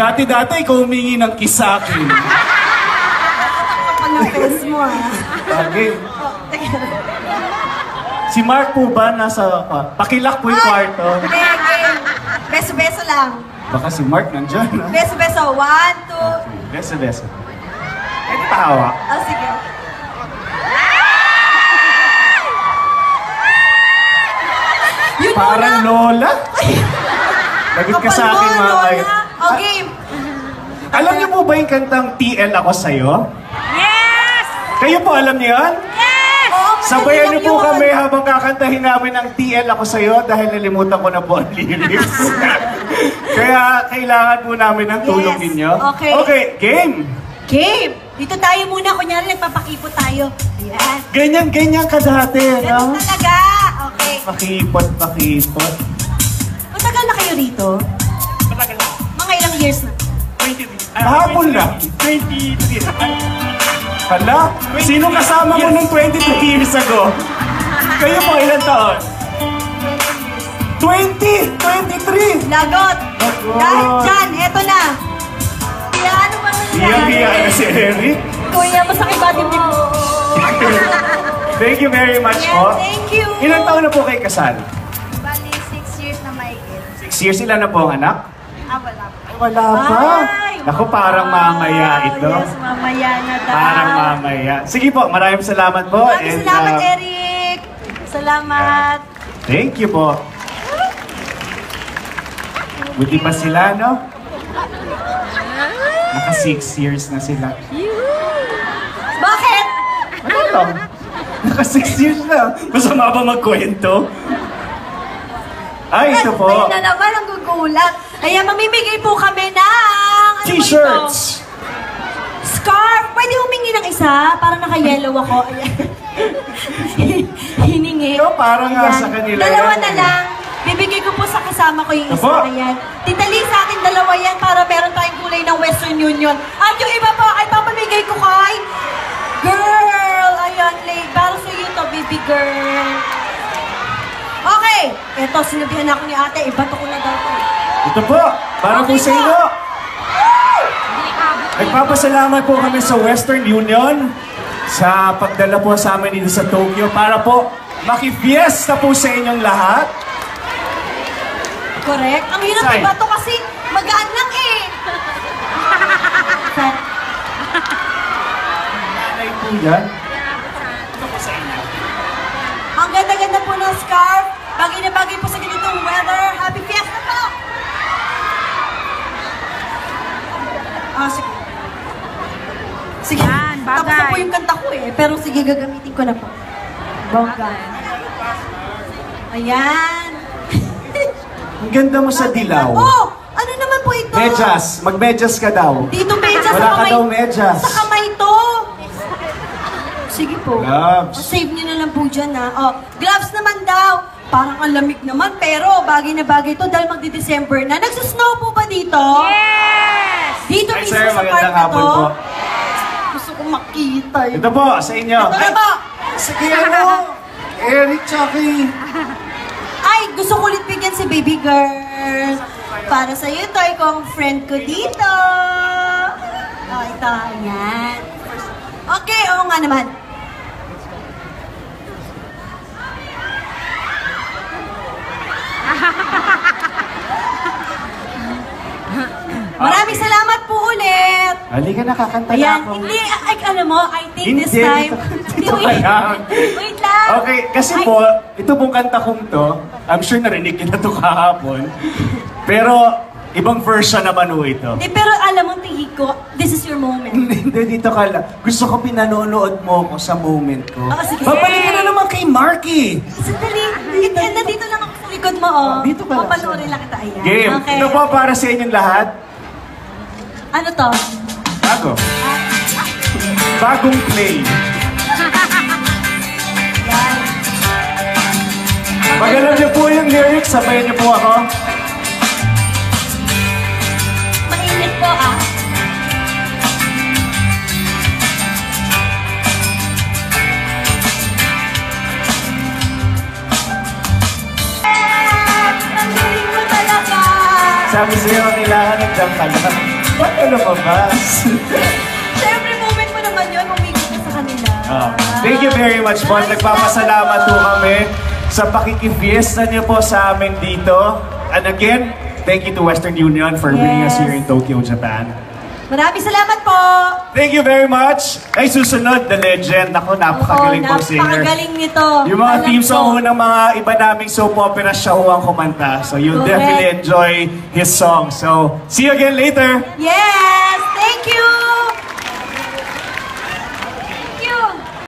Dati-dati, ikaw humingi ng kiss sa akin. Kapag mo ah. Okay. Si Mark po ba nasa... ah, pakilak po yung kwarto. Hindi, game. Beso-beso lang. Baka si Mark nandyan. ah. Beso-beso. One, two. Beso, beso. Pwede tawa. Oh, sige. Yun Parang muna. lola. Lagot ka sa akin, Kapal mo, Lola. Oh, game. Alam niyo po ba yung kantang TL ako sa'yo? Yes! Kayo po alam niyo yan? Yes! Oo, Sabayan niyo po kami habang kakantahin namin ang TL ako sa'yo dahil nalimutan ko na po ang lyrics. Kaya kailangan po namin ng tulong Yes. ninyo. Okay. Okay, game! Game. Dito tayo muna. Kunyari, nagpapakipot tayo. Ayan. Ganyan-ganyan ka dati, Ganun no? talaga. Okay. Pakipot, pakipot. Matagal na kayo rito? Years na? 20, Kahapon lang. 23. Hala, sino kasama mo nung 22 years ago? Kayo po, ilang taon? 20! 23! Lagot. Lagot. Dahil dyan, eto na. Kaya ano ba Hiyang-hiya na si Eric. Kuya, masakit ba dibdib mo? Thank you very much Yes, po. thank you. Ilang taon na po kayo kasal? Bali, six years na maigit. Six years sila na po ang anak? Ah, wala. Wala pa. Ay, Naku, parang mamaya wow, ito. Yes, mamaya na daw. Parang mamaya. Sige po, maraming salamat po. Maraming And, salamat, uh, Eric. Salamat. Thank you po. Buti pa sila, no? Naka six years na sila. Bakit? Ano lang? Naka six years na. Masama ba magkwento? Ay, ito po. Ayun na naman, ang gugulat. Ayan, mamimigay po kami ng... ano? T-shirts. Scarf! Pwede humingi ng isa? Parang naka-yellow ako. Ayan. Hiningi. Ito, parang nga sa kanila Dalawa yan na eh. lang. Bibigay ko po sa kasama ko yung isa. po. Ayan. Titali sa akin dalawa yan para meron tayong kulay ng Western Union. At yung iba po ay papamigay ko kay... Girl! Ayan, late. Para sa iyo to, baby girl. Okay. Ito, sinabihan ako ni ate. Ibato ko na daw to. Ito po. Para po sa inyo. Nagpapasalamat po kami sa Western Union sa pagdala po sa amin dito sa Tokyo para po makifiesta po sa inyong lahat. Correct. Ang hirap Say. iba to kasi magaan lang eh. Nanay po yan. Ang ganda-ganda po ng scarf. Bagay na bagay po sa ganitong weather. Happy Fiesta po! Ah, sige. Sige. Yan, bagay. Tapos na po yung kanta ko eh. Pero sige, gagamitin ko na po. Bongga. Ayan. Ang ganda mo sa dilaw. Oh! Ano naman po ito? Medyas. Mag-medyas ka daw. Dito medyas Wala sa ka kamay. daw medyas. Sa kamay to. Sige po. Gloves. O, save nyo na lang po dyan ha. O, gloves naman daw. Parang ang lamig naman, pero bagay na bagay to dahil magdi-December na. Nagsusnow po ba dito? Yes! Dito Hi, mismo sir. sa park Magandang na hapon to. po. Makita eh. Ito po, sa inyo. Ito na po. Sige, ano? Eric, Chucky. Ay, gusto ko ulit bigyan si baby girl. Para sa iyo, to, ikaw ang friend ko dito. Oh, ito, ayan. Okay, oo nga naman. Maraming salamat po ulit. Halika na, kakanta na Ayan, ako. hindi, ay, alam mo, I think Hindi, this time, ka wait, lang. wait lang. Okay, kasi Ay, po, ito pong kanta kong to, I'm sure narinig niyo na to kahapon. Pero, ibang version naman ho ito. Hindi, pero alam mo, tingin ko, this is your moment. Hindi, dito ka lang. Gusto ko pinanonood mo ko sa moment ko. Ah, sige. Babalik ka na naman kay Marky. Sandali, dito, nandito lang ako sa likod mo, oh. Oh, dito ka lang. Papanoorin lang kita, ayan. Game. Okay. Ito po para sa inyong lahat. Ano to? Bago. Bagong play. Alam niyo po yung lyrics, sabayan niyo po ako. Mainit po, ah. Sabi sa'yo, kailangan ka lang. Ba't ka lumabas? Siyempre, moment mo naman yun, umigit ka sa kanila. Ah, thank you very much po. Nagpapasalamat salamat po kami sa pakikifiesta niyo po sa amin dito. And again, thank you to Western Union for bringing us Yes. here in Tokyo, Japan. Maraming salamat po. Thank you very much. Ay, susunod, The Legend. Ako, napakagaling Oo, pong singer. napakagaling nito. Yung mga Alam theme song ko. ho ng mga iba naming soap opera, siya ho ang kumanta. So you'll Correct. definitely enjoy his song. So, see you again later. Yes! Thank you!